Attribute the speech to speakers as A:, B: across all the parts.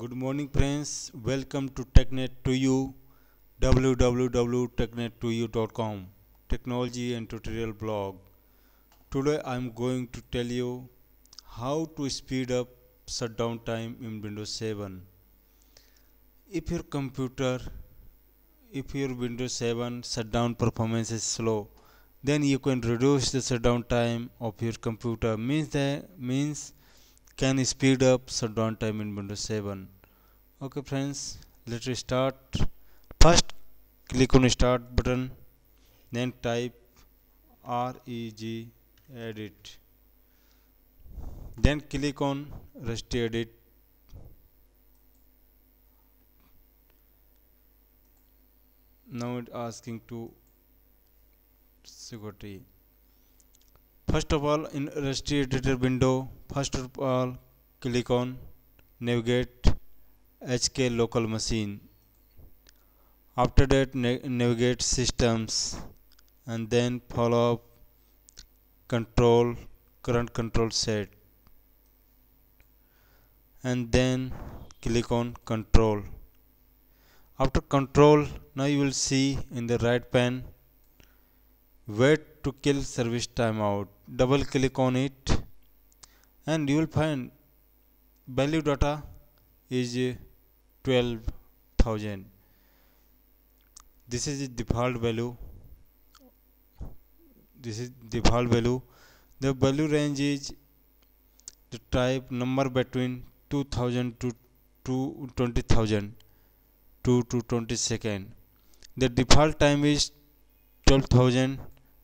A: Good morning friends, welcome to TechNet to you www.technet2u.com technology and tutorial blog. Today I am going to tell you how to speed up shutdown time in Windows 7. If your computer if your Windows 7 shutdown performance is slow then you can reduce the shutdown time of your computer means that means can speed up? Shutdown time in Windows 7 okay friends let's start. First click on start button then type reg edit. Then click on registry edit. Now it asking to security first of all in registry editor window first of all click on navigate hk local machine. After that navigate systems and then follow up control current control set. And then click on control. After control now you will see in the right pane wait to kill service timeout double click on it and you will find value data is 12000 this is the default value. This is default value. The value range is the type number between 2000 to, to 20000 to 20 second. The default time is 12000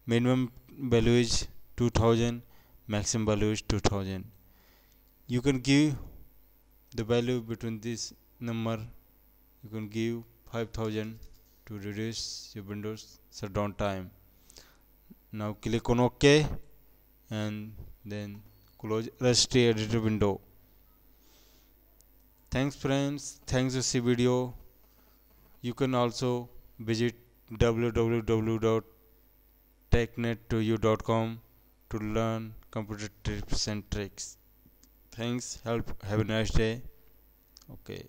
A: minimum value is 2000 maximum value is 2000 you can give the value between this number you can give 5000 to reduce your windows shutdown time. Now click on ok and then close registry editor window. Thanks friends. Thanks to see video. You can also visit www.technet2u.com to learn computer tips and tricks. Thanks. Help. Have a nice day. Okay